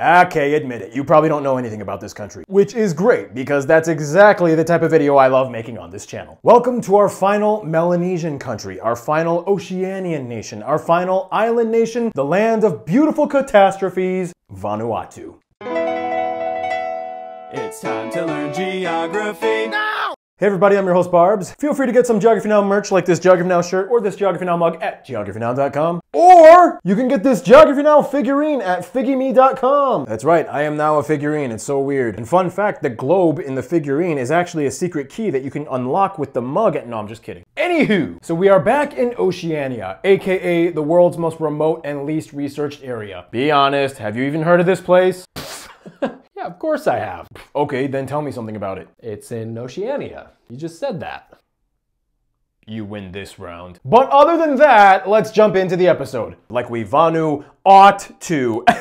Okay, admit it. You probably don't know anything about this country. Which is great, because that's exactly the type of video I love making on this channel. Welcome to our final Melanesian country, our final Oceanian nation, our final island nation, the land of beautiful catastrophes, Vanuatu. It's time to learn geography. Hey everybody, I'm your host Barbs. Feel free to get some Geography Now merch like this Geography Now shirt or this Geography Now mug at geographynow.com. Or you can get this Geography Now figurine at figime.com. That's right, I am now a figurine. It's so weird. And fun fact, the globe in the figurine is actually a secret key that you can unlock with the mug at- No, I'm just kidding. Anywho, so we are back in Oceania, aka the world's most remote and least researched area. Be honest, have you even heard of this place? Yeah, of course I have. Okay, then tell me something about it. It's in Oceania. You just said that. you win this round. But other than that, let's jump into the episode. Like we Vanu ought to.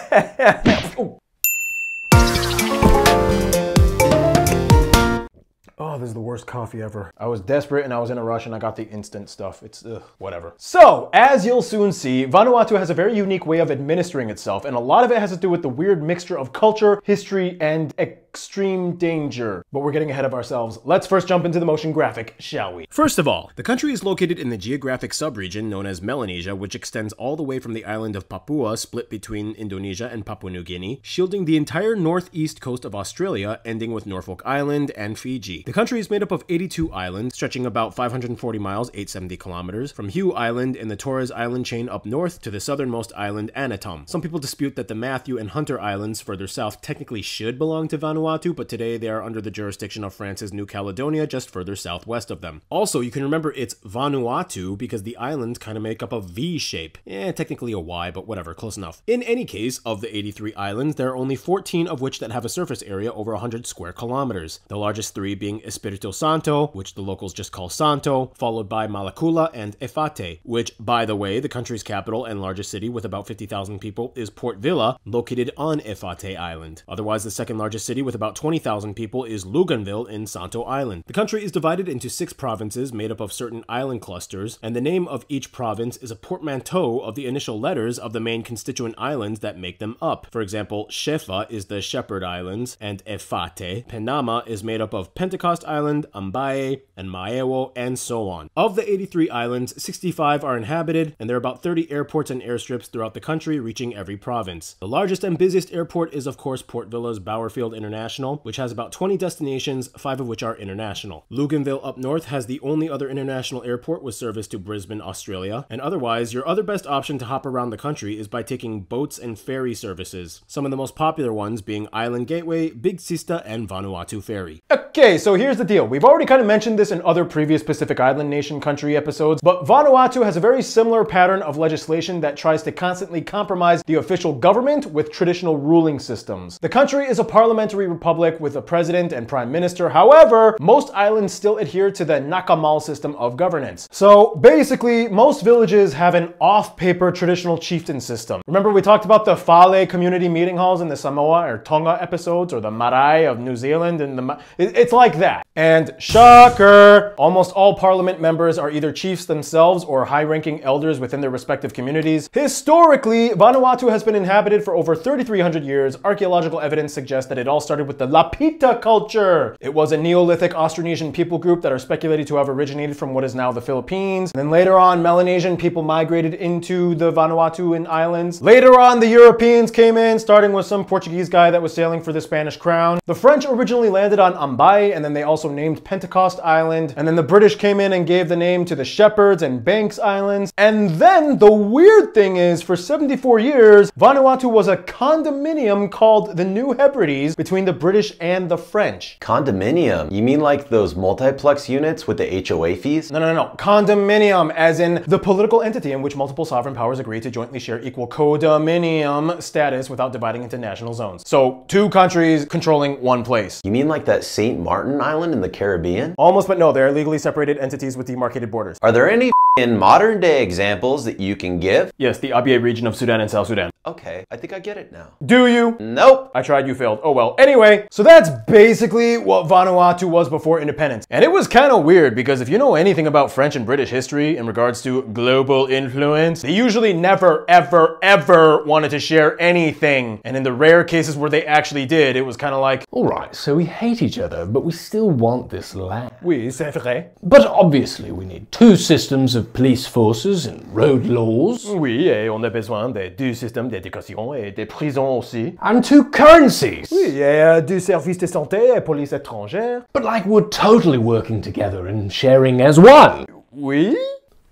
this is the worst coffee ever. I was desperate and I was in a rush and I got the instant stuff. It's ugh, whatever. So, as you'll soon see, Vanuatu has a very unique way of administering itself, and a lot of it has to do with the weird mixture of culture, history, and eh, extreme danger. But we're getting ahead of ourselves. Let's first jump into the motion graphic, shall we? First of all, the country is located in the geographic subregion known as Melanesia, which extends all the way from the island of Papua, split between Indonesia and Papua New Guinea, shielding the entire northeast coast of Australia, ending with Norfolk Island and Fiji. The country is made up of 82 islands, stretching about 540 miles, 870 kilometers, from Hiu Island in the Torres Island chain up north to the southernmost island, Anatom. Some people dispute that the Matthew and Hunter Islands further south technically should belong to Vanuatu, but today they are under the jurisdiction of France's New Caledonia, just further southwest of them. Also, you can remember it's Vanuatu because the islands kind of make up a V shape. Eh, technically a Y, but whatever, close enough. In any case, of the 83 islands, there are only 14 of which that have a surface area over 100 square kilometers. The largest three being Espiritu Santo, which the locals just call Santo, followed by Malakula and Efate, which, by the way, the country's capital and largest city with about 50,000 people is Port Vila, located on Efate Island. Otherwise, the second largest city with about 20,000 people is Luganville in Santo Island. The country is divided into six provinces made up of certain island clusters, and the name of each province is a portmanteau of the initial letters of the main constituent islands that make them up. For example, Shefa is the Shepherd Islands, and Efate. Penama is made up of Pentecost Island, Ambae, and Maewo, and so on. Of the 83 islands, 65 are inhabited, and there are about 30 airports and airstrips throughout the country, reaching every province. The largest and busiest airport is, of course, Port Vila's Bauerfield International, which has about 20 destinations, five of which are international. Luganville up north has the only other international airport with service to Brisbane, Australia, and otherwise, your other best option to hop around the country is by taking boats and ferry services. Some of the most popular ones being Island Gateway, Big Sista, and Vanuatu Ferry. Okay, so here's the deal. We've already kind of mentioned this in other previous Pacific Island nation country episodes, but Vanuatu has a very similar pattern of legislation that tries to constantly compromise the official government with traditional ruling systems. The country is a parliamentary republic with a president and prime minister. However, most islands still adhere to the Nakamal system of governance. So basically, most villages have an off-paper traditional chieftain system. Remember we talked about the Fale community meeting halls in the Samoa or Tonga episodes, or the Marae of New Zealand, and the Ma- it's like that. And shocker, almost all parliament members are either chiefs themselves or high-ranking elders within their respective communities. Historically, Vanuatu has been inhabited for over 3,300 years. Archaeological evidence suggests that it all started with the Lapita culture. It was a Neolithic Austronesian people group that are speculated to have originated from what is now the Philippines. And then later on, Melanesian people migrated into the Vanuatuan islands. Later on, the Europeans came in, starting with some Portuguese guy that was sailing for the Spanish crown. The French originally landed on Ambae, and then they also named Pentecost Island. And then the British came in and gave the name to the Shepherds and Banks Islands. And then the weird thing is, for 74 years, Vanuatu was a condominium called the New Hebrides between the British and the French. Condominium? You mean like those multiplex units with the HOA fees? No, no, no, no. Condominium, as in the political entity in which multiple sovereign powers agree to jointly share equal codominium status without dividing into national zones. So, two countries controlling one place. You mean like that St. Martin Island in the Caribbean? Almost, but no, they're legally separated entities with demarcated borders. Are there any in modern day examples that you can give? Yes, the Abyei region of Sudan and South Sudan. Okay, I think I get it now. Do you? Nope. I tried, you failed. Oh well. Anyway. Anyway, so that's basically what Vanuatu was before independence. And it was kind of weird because if you know anything about French and British history in regards to global influence, they usually never, ever, ever wanted to share anything. And in the rare cases where they actually did, it was kind of like, Alright, so we hate each other, but we still want this land. oui, c'est vrai. But obviously, we need two systems of police forces and road laws, Oui, et on a besoin de deux systèmes d'éducation et des prisons aussi. and two currencies. Oui, et euh, du service de santé et police étrangère. But like we're totally working together and sharing as one. Oui?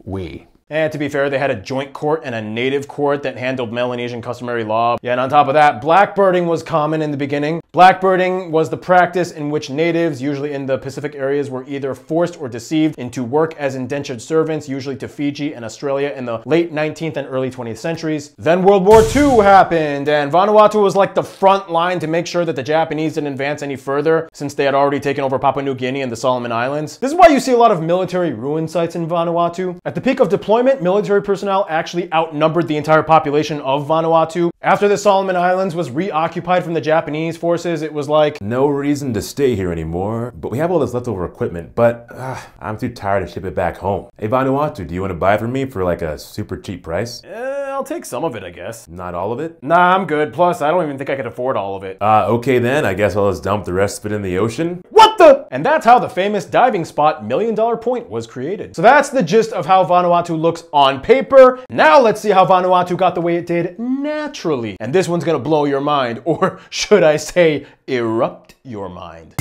We. And to be fair, they had a joint court and a native court that handled Melanesian customary law. Yeah, and on top of that, blackbirding was common in the beginning. Blackbirding was the practice in which natives, usually in the Pacific areas, were either forced or deceived into work as indentured servants, usually to Fiji and Australia in the late 19th and early 20th centuries. Then World War II happened, and Vanuatu was like the front line to make sure that the Japanese didn't advance any further, since they had already taken over Papua New Guinea and the Solomon Islands. This is why you see a lot of military ruin sites in Vanuatu. At the peak of deployment, military personnel actually outnumbered the entire population of Vanuatu. After the Solomon Islands was reoccupied from the Japanese forces, it was like, No reason to stay here anymore, but we have all this leftover equipment, but uh, I'm too tired to ship it back home. Hey Vanuatu, do you want to buy from me for like a super cheap price? eh, I'll take some of it, I guess. Not all of it? Nah, I'm good. Plus, I don't even think I could afford all of it. Uh, okay then, I guess I'll just dump the rest of it in the ocean. What? And that's how the famous diving spot Million Dollar Point was created. So that's the gist of how Vanuatu looks on paper. Now let's see how Vanuatu got the way it did naturally. And this one's gonna blow your mind, or should I say, erupt your mind.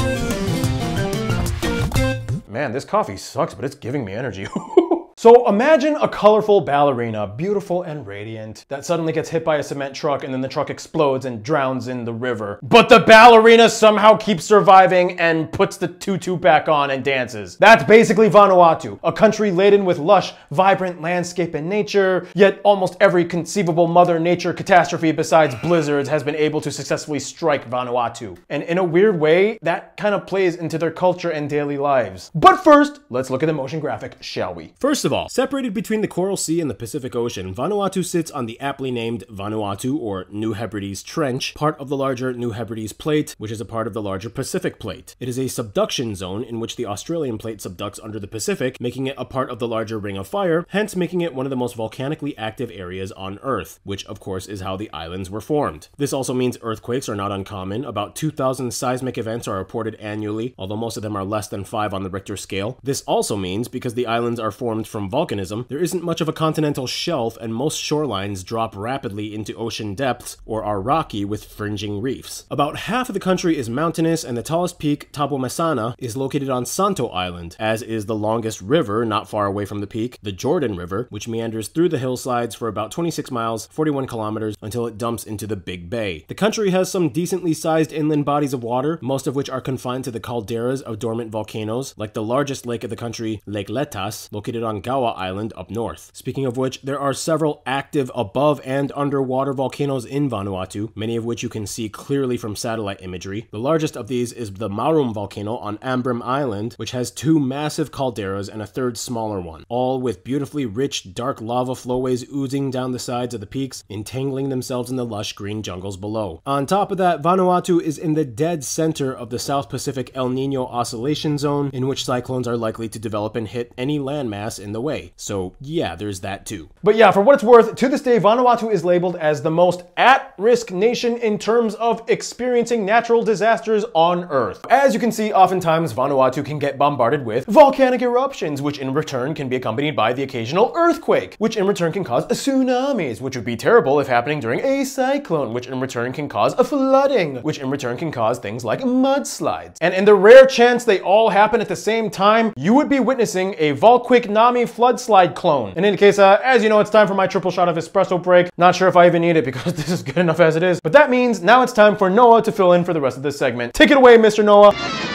Man, this coffee sucks, but it's giving me energy. So imagine a colorful ballerina, beautiful and radiant, that suddenly gets hit by a cement truck and then the truck explodes and drowns in the river. But the ballerina somehow keeps surviving and puts the tutu back on and dances. That's basically Vanuatu, a country laden with lush, vibrant landscape and nature, yet almost every conceivable mother nature catastrophe besides blizzards has been able to successfully strike Vanuatu. And in a weird way, that kind of plays into their culture and daily lives. But first, let's look at the motion graphic, shall we? First of all, separated between the Coral Sea and the Pacific Ocean, Vanuatu sits on the aptly named Vanuatu or New Hebrides Trench, part of the larger New Hebrides Plate, which is a part of the larger Pacific Plate. It is a subduction zone in which the Australian Plate subducts under the Pacific, making it a part of the larger Ring of Fire, hence making it one of the most volcanically active areas on Earth, which of course is how the islands were formed. This also means earthquakes are not uncommon. About 2,000 seismic events are reported annually, although most of them are less than 5 on the Richter scale. This also means, because the islands are formed from volcanism, there isn't much of a continental shelf and most shorelines drop rapidly into ocean depths or are rocky with fringing reefs. About half of the country is mountainous and the tallest peak, Tabwemasana, is located on Santo Island, as is the longest river not far away from the peak, the Jordan River, which meanders through the hillsides for about 26 miles, 41 kilometers, until it dumps into the Big Bay. The country has some decently sized inland bodies of water, most of which are confined to the calderas of dormant volcanoes, like the largest lake of the country, Lake Letas, located on Gaua Island up north. Speaking of which, there are several active above and underwater volcanoes in Vanuatu, many of which you can see clearly from satellite imagery. The largest of these is the Marum volcano on Ambrym Island, which has two massive calderas and a third smaller one, all with beautifully rich dark lava flowways oozing down the sides of the peaks, entangling themselves in the lush green jungles below. On top of that, Vanuatu is in the dead center of the South Pacific El Nino oscillation zone, in which cyclones are likely to develop and hit any landmass in the way. So, yeah, there's that too. But yeah, for what it's worth, to this day, Vanuatu is labeled as the most at risk nation in terms of experiencing natural disasters on Earth. As you can see, oftentimes Vanuatu can get bombarded with volcanic eruptions, which in return can be accompanied by the occasional earthquake, which in return can cause tsunamis, which would be terrible if happening during a cyclone, which in return can cause a flooding, which in return can cause things like mudslides. And in the rare chance they all happen at the same time, you would be witnessing a Volquick Nami floodslide clone. In any case, uh, as you know, it's time for my triple shot of espresso break. Not sure if I even need it because this is good enough as it is. But that means now it's time for Noah to fill in for the rest of this segment. Take it away, Mr. Noah.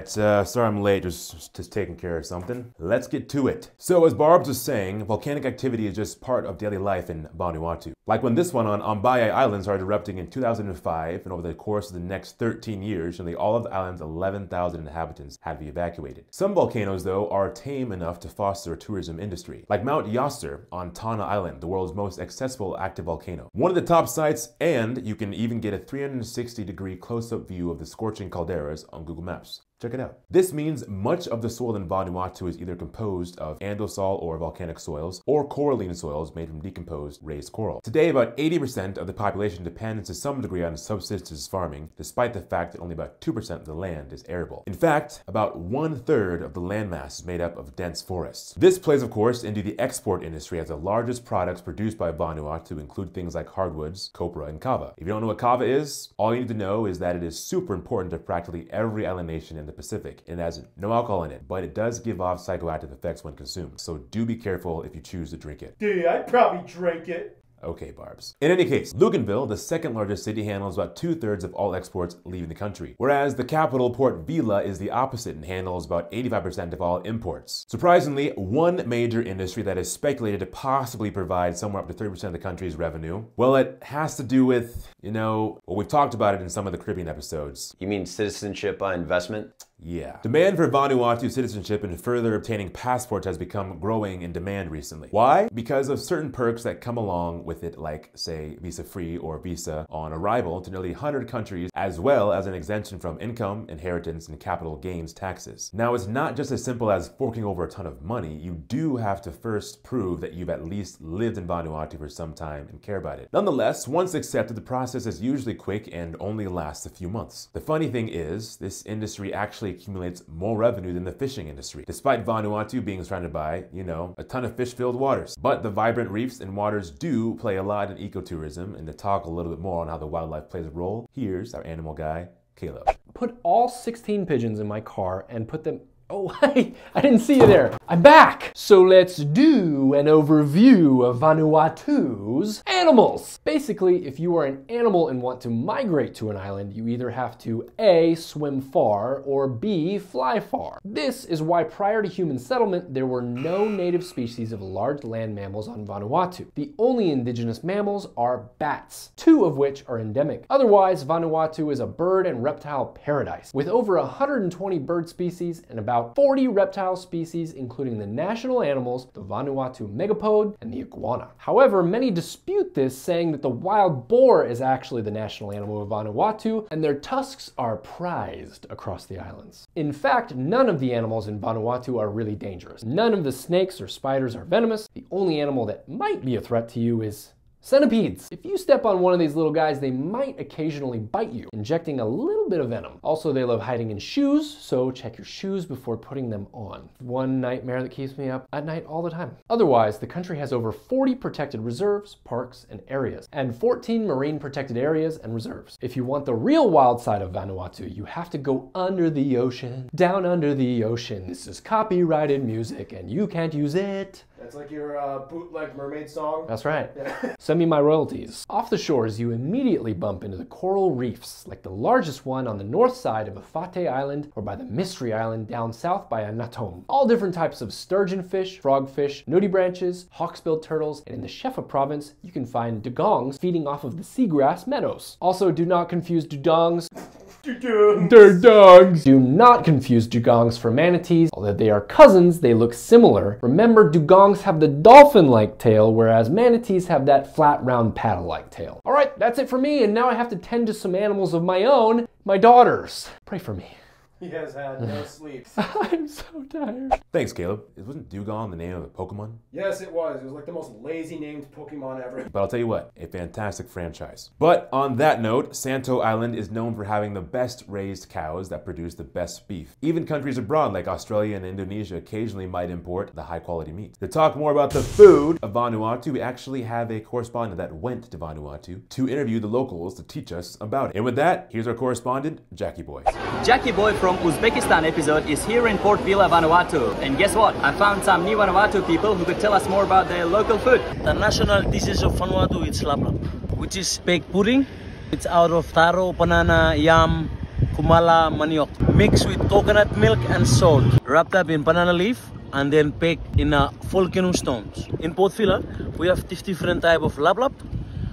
Right, uh, sorry I'm late, just, just taking care of something. Let's get to it. So, as Barbs was saying, volcanic activity is just part of daily life in Vanuatu. Like when this one on Ambae Island started erupting in 2005, and over the course of the next 13 years, nearly all of the island's 11,000 inhabitants had to be evacuated. Some volcanoes, though, are tame enough to foster a tourism industry, like Mount Yasur on Tanna Island, the world's most accessible active volcano. One of the top sites, and you can even get a 360 degree close up view of the scorching calderas on Google Maps. Check it out. This means much of the soil in Vanuatu is either composed of andosol or volcanic soils, or coralline soils made from decomposed raised coral. Today, about 80% of the population depends to some degree on subsistence farming, despite the fact that only about 2% of the land is arable. In fact, about one third of the landmass is made up of dense forests. This plays, of course, into the export industry as the largest products produced by Vanuatu include things like hardwoods, copra, and kava. If you don't know what kava is, all you need to know is that it is super important to practically every island nation in the Pacific. It has no alcohol in it, but it does give off psychoactive effects when consumed. So do be careful if you choose to drink it. Yeah, I'd probably drink it. Okay, Barbs. In any case, Luganville, the second largest city, handles about two thirds of all exports leaving the country, whereas the capital, Port Vila, is the opposite and handles about 85% of all imports. Surprisingly, one major industry that is speculated to possibly provide somewhere up to 30% of the country's revenue, well, it has to do with, you know, well, we've talked about it in some of the Caribbean episodes. You mean citizenship by investment? Yeah. Demand for Vanuatu citizenship and further obtaining passports has become growing in demand recently. Why? Because of certain perks that come along with it, like, say, visa free or visa on arrival to nearly 100 countries, as well as an exemption from income, inheritance, and capital gains taxes. Now, it's not just as simple as forking over a ton of money. You do have to first prove that you've at least lived in Vanuatu for some time and care about it. Nonetheless, once accepted, the process is usually quick and only lasts a few months. The funny thing is, this industry actually accumulates more revenue than the fishing industry, despite Vanuatu being surrounded by, you know, a ton of fish-filled waters. But the vibrant reefs and waters do play a lot in ecotourism, and to talk a little bit more on how the wildlife plays a role, here's our animal guy, Kaleb. Put all 16 pigeons in my car and put them Oh, hey, I didn't see you there. I'm back. So let's do an overview of Vanuatu's animals. Basically, if you are an animal and want to migrate to an island, you either have to A, swim far, or B, fly far. This is why prior to human settlement, there were no native species of large land mammals on Vanuatu. The only indigenous mammals are bats, two of which are endemic. Otherwise, Vanuatu is a bird and reptile paradise, with over 120 bird species and about 40 reptile species, including the national animals, the Vanuatu megapode, and the iguana. However, many dispute this, saying that the wild boar is actually the national animal of Vanuatu, and their tusks are prized across the islands. In fact, none of the animals in Vanuatu are really dangerous. None of the snakes or spiders are venomous. The only animal that might be a threat to you is Centipedes. If you step on one of these little guys, they might occasionally bite you, injecting a little bit of venom. Also, they love hiding in shoes, so check your shoes before putting them on. One nightmare that keeps me up at night all the time. Otherwise, the country has over 40 protected reserves, parks, and areas, and 14 marine protected areas and reserves. If you want the real wild side of Vanuatu, you have to go under the ocean, down under the ocean. This is copyrighted music, and you can't use it. That's like your uh, bootleg mermaid song. That's right. Send me my royalties. Off the shores, you immediately bump into the coral reefs, like the largest one on the north side of Efate Island or by the Mystery Island down south by Anatom. All different types of surgeon fish, frogfish, nudibranches, hawksbill turtles, and in the Shefa province, you can find dugongs feeding off of the seagrass meadows. Also, do not confuse dugongs they're dogs. Do not confuse dugongs for manatees. Although they are cousins, they look similar. Remember, dugongs have the dolphin-like tail, whereas manatees have that flat, round, paddle-like tail. All right, that's it for me, and now I have to tend to some animals of my own, my daughters. Pray for me. He has had no sleep. I'm so tired. Thanks, Kaleb. It Wasn't Dewgong the name of a Pokemon? yes, it was. It was like the most lazy named Pokemon ever. But I'll tell you what, a fantastic franchise. But on that note, Santo Island is known for having the best raised cows that produce the best beef. Even countries abroad like Australia and Indonesia occasionally might import the high quality meat. To talk more about the food of Vanuatu, we actually have a correspondent that went to Vanuatu to interview the locals to teach us about it. And with that, here's our correspondent, Jackie Boy. Jackie Boy from Uzbekistan episode is here in Port Vila, Vanuatu. And guess what? I found some new Vanuatu people who could tell us more about their local food. The national dishes of Vanuatu is laplap, which is baked pudding. It's out of taro, banana, yam, kumala manioc, mixed with coconut milk and salt, wrapped up in banana leaf and then baked in a volcano stones. In Port Vila, we have different type of lap.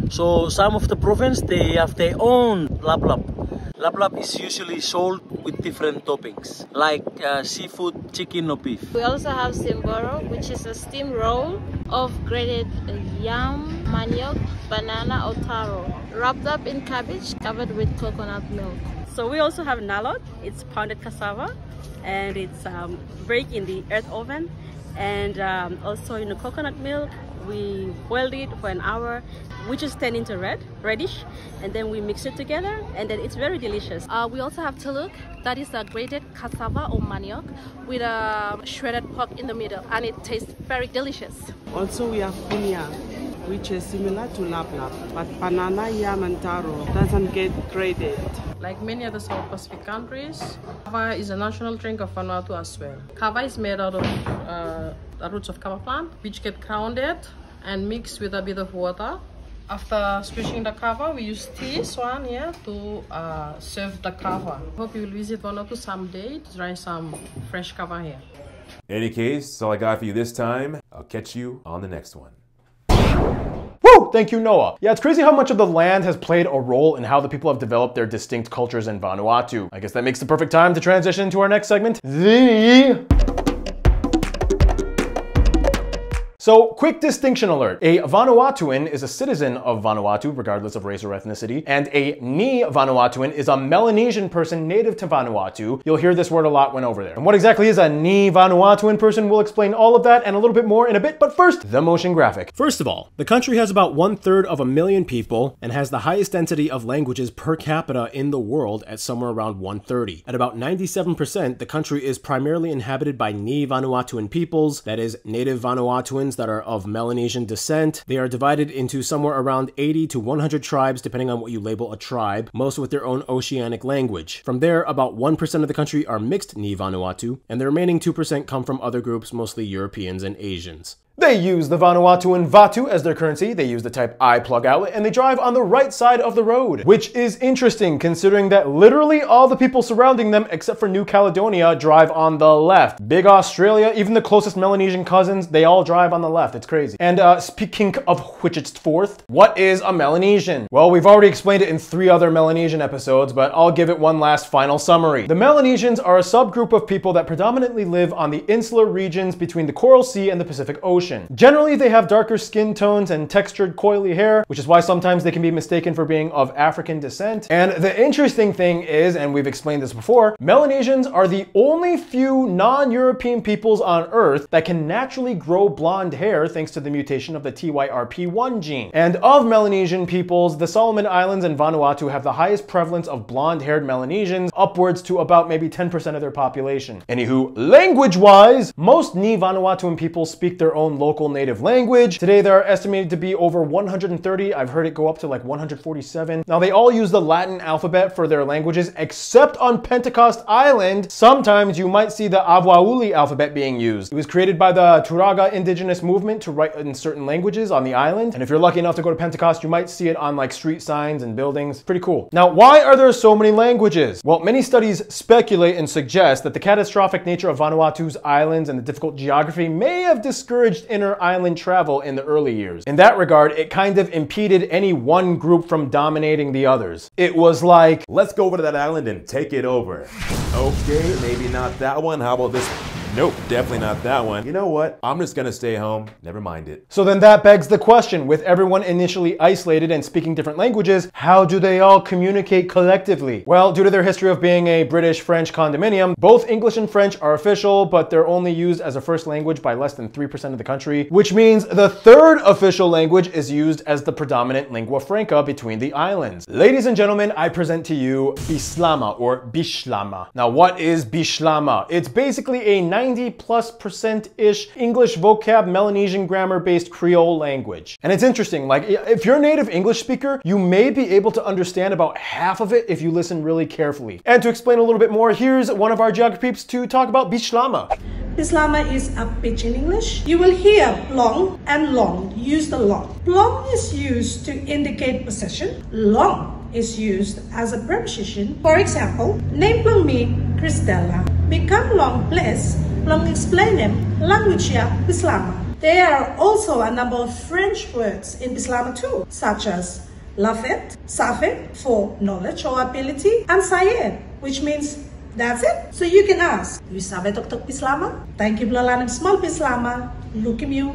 So some of the province, they have their own lap lap. Lap lap is usually sold with different toppings, like uh, seafood, chicken or beef. We also have simboro, which is a steamed roll of grated yam, manioc, banana or taro, wrapped up in cabbage, covered with coconut milk. So we also have nalot. It's pounded cassava, and it's um, baked in the earth oven, and um, also in the coconut milk. We boiled it for an hour, which is turned into red, reddish, and then we mix it together, and then it's very delicious. Uh, we also have tuluk, that is a grated cassava or manioc with a shredded pork in the middle, and it tastes very delicious. Also, we have punya, which is similar to lap lap, but banana, yam, and taro doesn't get grated. Like many other South Pacific countries, kava is a national drink of Vanuatu as well. Kava is made out of uh, the roots of kava plant, which get grounded and mixed with a bit of water. After switching the kava, we use this one here to uh, serve the kava. Hope you will visit Vanuatu someday to try some fresh kava here. Any case, that's all I got for you this time. I'll catch you on the next one. Woo! Thank you, Noah. Yeah, it's crazy how much of the land has played a role in how the people have developed their distinct cultures in Vanuatu. I guess that makes the perfect time to transition to our next segment, the So, quick distinction alert. A Vanuatuan is a citizen of Vanuatu, regardless of race or ethnicity, and a Ni Vanuatuan is a Melanesian person native to Vanuatu. You'll hear this word a lot when over there. And what exactly is a Ni Vanuatuan person? We'll explain all of that and a little bit more in a bit, but first, the motion graphic. First of all, the country has about one third of a million people and has the highest density of languages per capita in the world at somewhere around 130. At about 97%, the country is primarily inhabited by Ni Vanuatuan peoples, that is, native Vanuatuans that are of Melanesian descent. They are divided into somewhere around 80 to 100 tribes, depending on what you label a tribe, most with their own oceanic language. From there, about 1% of the country are mixed Ni Vanuatu, and the remaining 2% come from other groups, mostly Europeans and Asians. They use the Vanuatuan Vatu as their currency, they use the type I plug outlet, and they drive on the right side of the road. Which is interesting considering that literally all the people surrounding them, except for New Caledonia, drive on the left. Big Australia, even the closest Melanesian cousins, they all drive on the left. It's crazy. And uh, speaking of which it's fourth, what is a Melanesian? Well, we've already explained it in three other Melanesian episodes, but I'll give it one last final summary. The Melanesians are a subgroup of people that predominantly live on the insular regions between the Coral Sea and the Pacific Ocean. Generally, they have darker skin tones and textured coily hair, which is why sometimes they can be mistaken for being of African descent. And the interesting thing is, and we've explained this before, Melanesians are the only few non-European peoples on Earth that can naturally grow blonde hair thanks to the mutation of the TYRP1 gene. And of Melanesian peoples, the Solomon Islands and Vanuatu have the highest prevalence of blonde-haired Melanesians, upwards to about maybe 10% of their population. Anywho, language-wise, most Ni Vanuatuan people speak their own local native language. Today there are estimated to be over 130. I've heard it go up to like 147. Now they all use the Latin alphabet for their languages except on Pentecost Island. Sometimes you might see the Avoiuli alphabet being used. It was created by the Turaga indigenous movement to write in certain languages on the island. And if you're lucky enough to go to Pentecost, you might see it on like street signs and buildings. Pretty cool. Now, why are there so many languages? Well, many studies speculate and suggest that the catastrophic nature of Vanuatu's islands and the difficult geography may have discouraged inner island travel in the early years. In that regard, it kind of impeded any one group from dominating the others. It was like, let's go over to that island and take it over. Okay, maybe not that one. How about this? Nope, definitely not that one. You know what? I'm just gonna stay home. Never mind it. So then that begs the question, with everyone initially isolated and speaking different languages, how do they all communicate collectively? Well, due to their history of being a British-French condominium, both English and French are official, but they're only used as a first language by less than 3% of the country, which means the third official language is used as the predominant lingua franca between the islands. Ladies and gentlemen, I present to you Bislama or Bishlama. Now, what is Bishlama? It's basically a 90 plus percent ish English vocab Melanesian grammar based Creole language. And it's interesting, like if you're a native English speaker, you may be able to understand about half of it if you listen really carefully. And to explain a little bit more, here's one of our geography peeps to talk about Bishlama. Bislama is a pidgin English. You will hear plong and long used a lot. Plong is used to indicate possession. Long is used as a preposition. For example, name plong mi Cristela. Become long place, long explainem languagea Bislama. There are also a number of French words in Bislama too, such as Lafet, Safet for knowledge or ability, and Sayed, which means that's it. So you can ask, you sabe tok Bislama? Thank you Blalanam small Bislama. Look at you.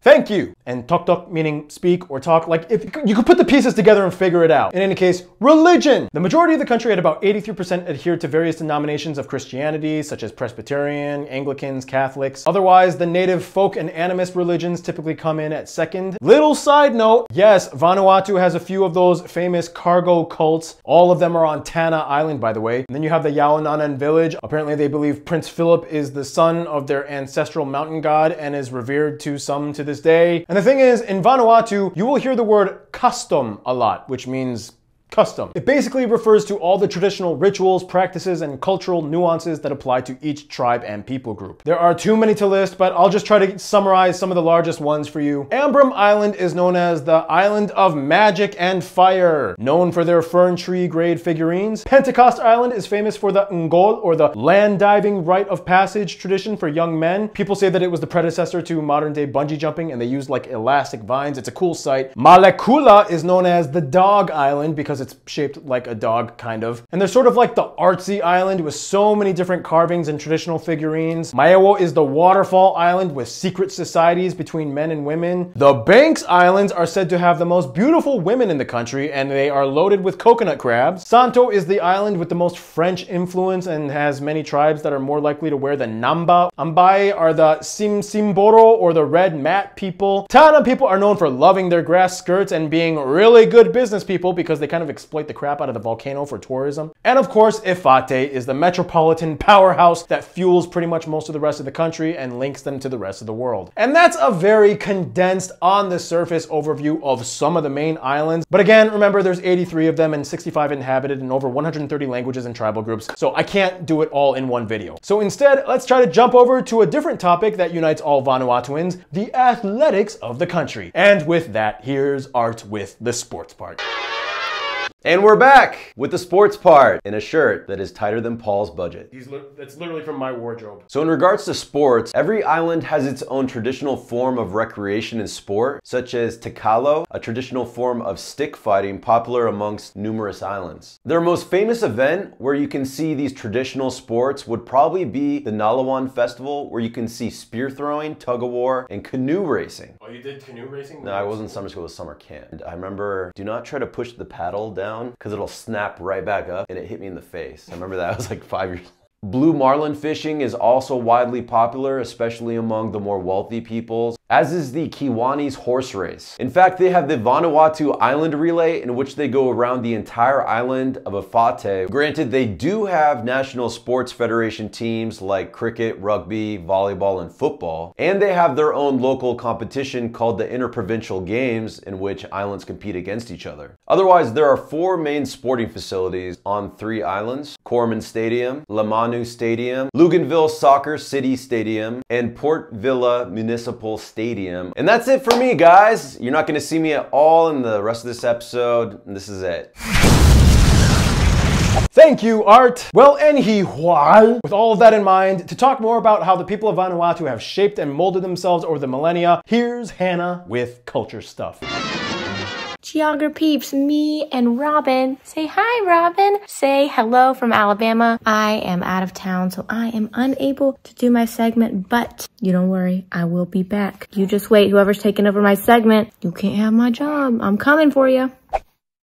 Thank you. And tok tok meaning speak or talk. Like if you could put the pieces together and figure it out. In any case, religion. The majority of the country at about 83% adhere to various denominations of Christianity, such as Presbyterian, Anglicans, Catholics. Otherwise, the native folk and animist religions typically come in at second. Little side note, yes, Vanuatu has a few of those famous cargo cults. All of them are on Tanna Island, by the way. And then you have the Yaohnanen village. Apparently they believe Prince Philip is the son of their ancestral mountain god and is revered to some to this day. And the thing is, in Vanuatu, you will hear the word custom a lot, which means custom. It basically refers to all the traditional rituals, practices, and cultural nuances that apply to each tribe and people group. There are too many to list, but I'll just try to summarize some of the largest ones for you. Ambrym Island is known as the Island of Magic and Fire, known for their fern tree grade figurines. Pentecost Island is famous for the Nagol, or the land diving rite of passage tradition for young men. People say that it was the predecessor to modern day bungee jumping, and they used like elastic vines. It's a cool sight. Malekula is known as the Dog Island because it's shaped like a dog, kind of. And they're sort of like the artsy island with so many different carvings and traditional figurines. Maewo is the waterfall island with secret societies between men and women. The Banks Islands are said to have the most beautiful women in the country and they are loaded with coconut crabs. Santo is the island with the most French influence and has many tribes that are more likely to wear the Namba. Ambai are the Sim Simboro or the red mat people. Tanna people are known for loving their grass skirts and being really good business people because they kind of exploit the crap out of the volcano for tourism. And of course, Efate is the metropolitan powerhouse that fuels pretty much most of the rest of the country and links them to the rest of the world. And that's a very condensed, on the surface overview of some of the main islands. But again, remember there's 83 of them and 65 inhabited and over 130 languages and tribal groups, so I can't do it all in one video. So instead, let's try to jump over to a different topic that unites all Vanuatuans, the athletics of the country. And with that, here's Art with the sports part. And we're back with the sports part in a shirt that is tighter than Paul's budget. He's li that's literally from my wardrobe. So in regards to sports, every island has its own traditional form of recreation and sport, such as Takalo, a traditional form of stick fighting popular amongst numerous islands. Their most famous event where you can see these traditional sports would probably be the Nalawan Festival, where you can see spear throwing, tug of war, and canoe racing. Oh, you did canoe racing? No, I was in summer school, it was summer camp. And I remember, do not try to push the paddle down because it'll snap right back up and it hit me in the face. I remember that I was like five years Blue marlin fishing is also widely popular, especially among the more wealthy peoples, as is the Kiwanis horse race. In fact, they have the Vanuatu Island Relay in which they go around the entire island of Efate. Granted, they do have National Sports Federation teams like cricket, rugby, volleyball, and football, and they have their own local competition called the Interprovincial Games in which islands compete against each other. Otherwise, there are four main sporting facilities on three islands, Korman Stadium, Lamanu Stadium, Luganville Soccer City Stadium, and Port Vila Municipal Stadium. And that's it for me, guys. You're not gonna see me at all in the rest of this episode. This is it. Thank you, Art. Well, and he why? With all of that in mind, to talk more about how the people of Vanuatu have shaped and molded themselves over the millennia, here's Hannah with Culture Stuff. Geography peeps, me and Robin. Say hi, Robin. Say hello from Alabama. I am out of town, so I am unable to do my segment, but you don't worry, I will be back. You just wait, whoever's taking over my segment, you can't have my job. I'm coming for you.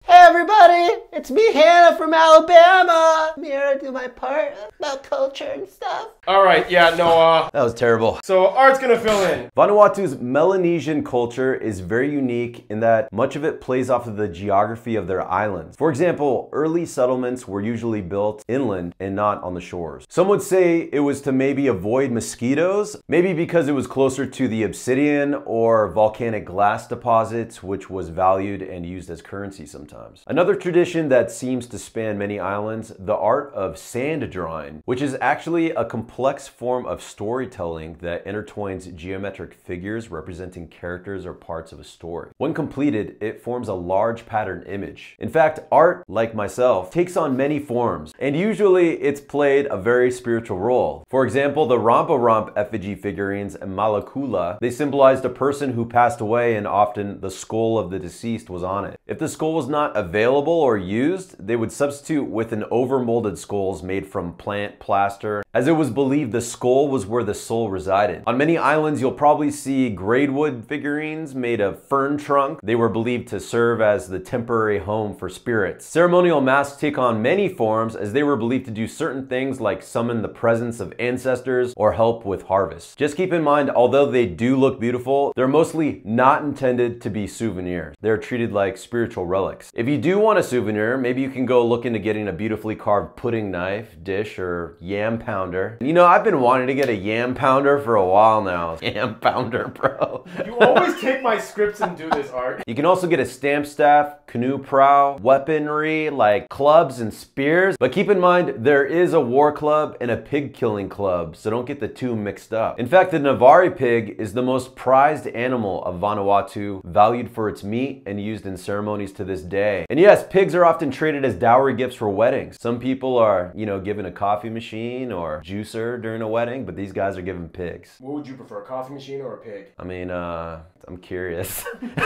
Hey everybody, it's me Hannah from Alabama. I'm here to do my part about culture and stuff. All right, yeah, no, uh... That was terrible. So Art's gonna fill in. Vanuatu's Melanesian culture is very unique in that much of it plays off of the geography of their islands. For example, early settlements were usually built inland and not on the shores. Some would say it was to maybe avoid mosquitoes, maybe because it was closer to the obsidian or volcanic glass deposits, which was valued and used as currency sometimes. Times. Another tradition that seems to span many islands, the art of sand drawing, which is actually a complex form of storytelling that intertwines geometric figures representing characters or parts of a story. When completed, it forms a large pattern image. In fact, art, like myself, takes on many forms, and usually it's played a very spiritual role. For example, the Rambaramp effigy figurines and Malakula, they symbolized a person who passed away and often the skull of the deceased was on it. If the skull was not available or used, they would substitute with an overmolded skulls made from plant plaster, as it was believed the skull was where the soul resided. On many islands, you'll probably see gradewood figurines made of fern trunk. They were believed to serve as the temporary home for spirits. Ceremonial masks take on many forms as they were believed to do certain things like summon the presence of ancestors or help with harvest. Just keep in mind, although they do look beautiful, they're mostly not intended to be souvenirs. They're treated like spiritual relics. If you do want a souvenir, maybe you can go look into getting a beautifully carved pudding knife, dish, or yam pounder. You know, I've been wanting to get a yam pounder for a while now. Yam pounder, bro. You always take my scripts and do this, Art. You can also get a stamp staff, canoe prow, weaponry like clubs and spears. But keep in mind, there is a war club and a pig killing club, so don't get the two mixed up. In fact, the Navari pig is the most prized animal of Vanuatu, valued for its meat and used in ceremonies to this day. And yes, pigs are often traded as dowry gifts for weddings. Some people are, you know, given a coffee machine or juicer during a wedding, but these guys are given pigs. What would you prefer, a coffee machine or a pig? I mean, uh, I'm curious.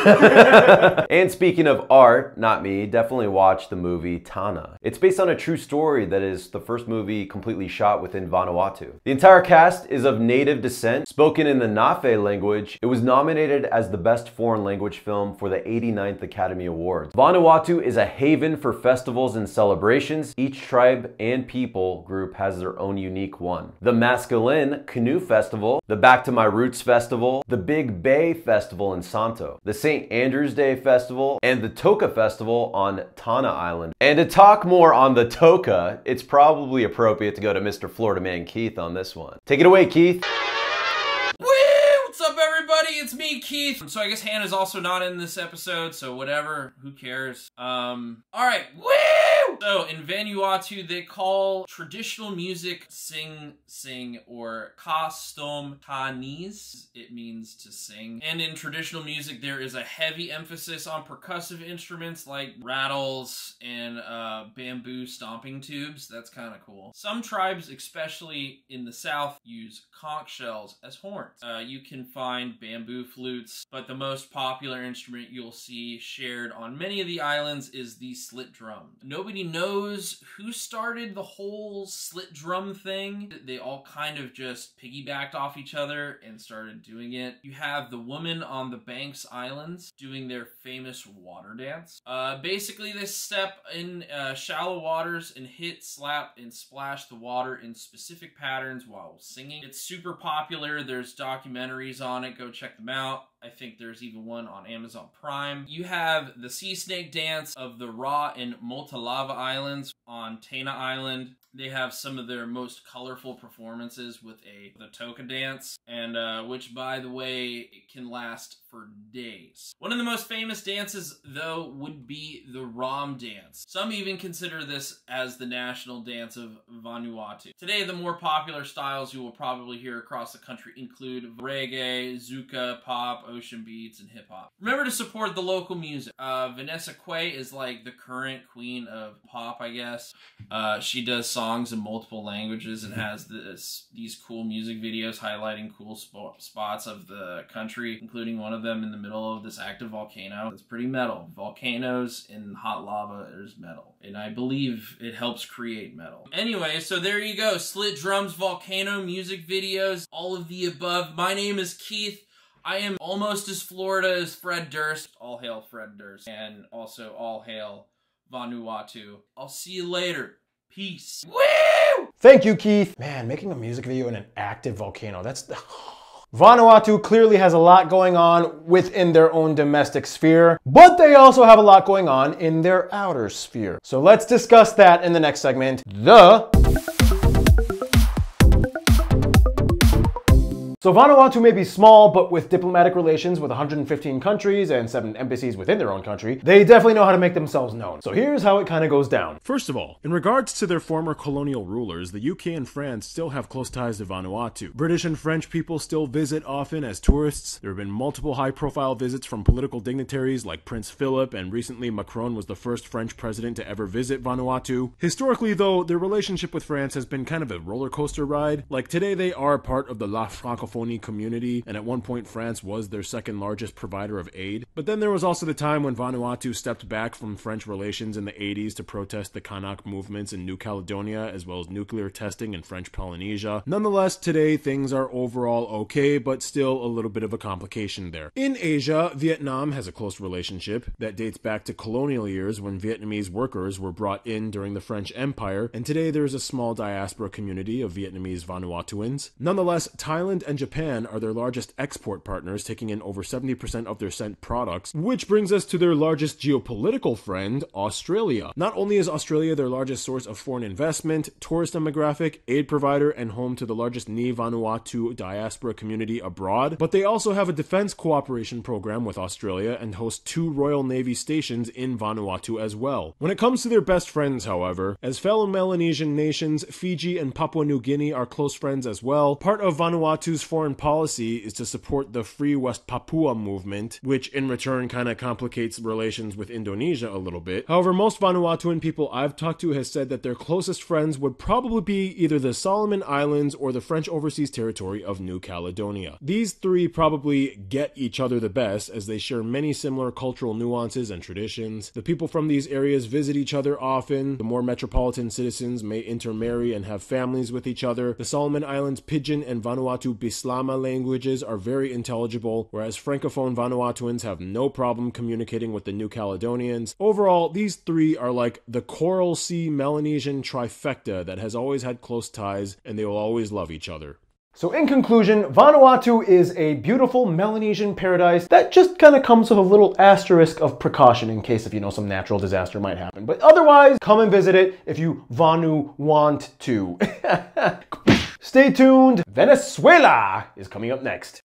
and speaking of art, not me, definitely watch the movie Tanna. It's based on a true story that is the first movie completely shot within Vanuatu. The entire cast is of native descent, spoken in the Nafe language. It was nominated as the best foreign language film for the 89th Academy Awards. Vanuatu is a haven for festivals and celebrations. Each tribe and people group has their own unique one. The Masculine Canoe Festival, the Back to My Roots Festival, the Big Bay Festival in Santo, the St. Andrew's Day Festival, and the Toka Festival on Tanna Island. And to talk more on the Toka, it's probably appropriate to go to Mr. Florida Man Keith on this one. Take it away, Keith. Me, Keith. So I guess Hannah's also not in this episode, so whatever. Who cares? Um, alright. Woo! So in Vanuatu, they call traditional music sing, sing, or kastom tanis. It means to sing. And in traditional music, there is a heavy emphasis on percussive instruments like rattles and uh, bamboo stomping tubes. That's kind of cool. Some tribes, especially in the south, use conch shells as horns. Uh, you can find bamboo flutes, but the most popular instrument you'll see shared on many of the islands is the slit drum. Nobody knows who started the whole slit drum thing. They all kind of just piggybacked off each other and started doing it. You have the woman on the Banks Islands doing their famous water dance. Uh, basically, they step in uh, shallow waters and hit, slap, and splash the water in specific patterns while singing. It's super popular. There's documentaries on it. Go check them out. I think there's even one on Amazon Prime. You have the sea snake dance of the Ra and Motalava Islands on Tanna Island. They have some of their most colorful performances with a the toka dance, and uh, which, by the way, can last for days. One of the most famous dances, though, would be the Ram dance. Some even consider this as the national dance of Vanuatu. Today, the more popular styles you will probably hear across the country include reggae, zuka, pop, ocean beats, and hip hop. Remember to support the local music. Uh, Vanessa Quai is like the current queen of pop, I guess. Uh, she does songs in multiple languages and mm-hmm. has this these cool music videos highlighting cool sp- spots of the country, including one of them in the middle of this active volcano. It's pretty metal. Volcanoes in hot lava is metal, and I believe it helps create metal. Anyway, so there you go. Slit drums, volcano music videos, all of the above. My name is Keith. I am almost as Florida as Fred Durst. All hail Fred Durst. And also all hail Vanuatu. I'll see you later. Peace. Woo! Thank you, Keith. Man, making a music video in an active volcano, that's. Vanuatu clearly has a lot going on within their own domestic sphere, but they also have a lot going on in their outer sphere. So let's discuss that in the next segment, the So Vanuatu may be small, but with diplomatic relations with 115 countries and seven embassies within their own country, they definitely know how to make themselves known. So here's how it kind of goes down. First of all, in regards to their former colonial rulers, the UK and France still have close ties to Vanuatu. British and French people still visit often as tourists. There have been multiple high profile visits from political dignitaries like Prince Philip, and recently Macron was the first French president to ever visit Vanuatu. Historically, though, their relationship with France has been kind of a roller coaster ride. Like today, they are part of the La Francophonie community, and at one point, France was their second largest provider of aid. But then there was also the time when Vanuatu stepped back from French relations in the 80s to protest the Kanak movements in New Caledonia, as well as nuclear testing in French Polynesia. Nonetheless, today things are overall okay, but still a little bit of a complication there. In Asia, Vietnam has a close relationship that dates back to colonial years when Vietnamese workers were brought in during the French Empire, and today there is a small diaspora community of Vietnamese Vanuatuans. Nonetheless, Thailand and Japan are their largest export partners, taking in over 70% of their sent products, which brings us to their largest geopolitical friend, Australia. Not only is Australia their largest source of foreign investment, tourist demographic, aid provider, and home to the largest Ni Vanuatu diaspora community abroad, but they also have a defense cooperation program with Australia and host two Royal Navy stations in Vanuatu as well. When it comes to their best friends, however, as fellow Melanesian nations, Fiji and Papua New Guinea are close friends as well. Part of Vanuatu's foreign policy is to support the Free West Papua movement, which in return kind of complicates relations with Indonesia a little bit. However, most Vanuatuan people I've talked to has said that their closest friends would probably be either the Solomon Islands or the French overseas territory of New Caledonia. These three probably get each other the best as they share many similar cultural nuances and traditions. The people from these areas visit each other often. The more metropolitan citizens may intermarry and have families with each other. The Solomon Islands Pidgin and Vanuatu Bislama languages are very intelligible, whereas Francophone Vanuatuans have no problem communicating with the New Caledonians. Overall, these three are like the Coral Sea Melanesian trifecta that has always had close ties and they will always love each other. So in conclusion, Vanuatu is a beautiful Melanesian paradise that just kind of comes with a little asterisk of precaution in case if you know some natural disaster might happen. But otherwise, come and visit it if you Vanu want to. Stay tuned, Venezuela is coming up next.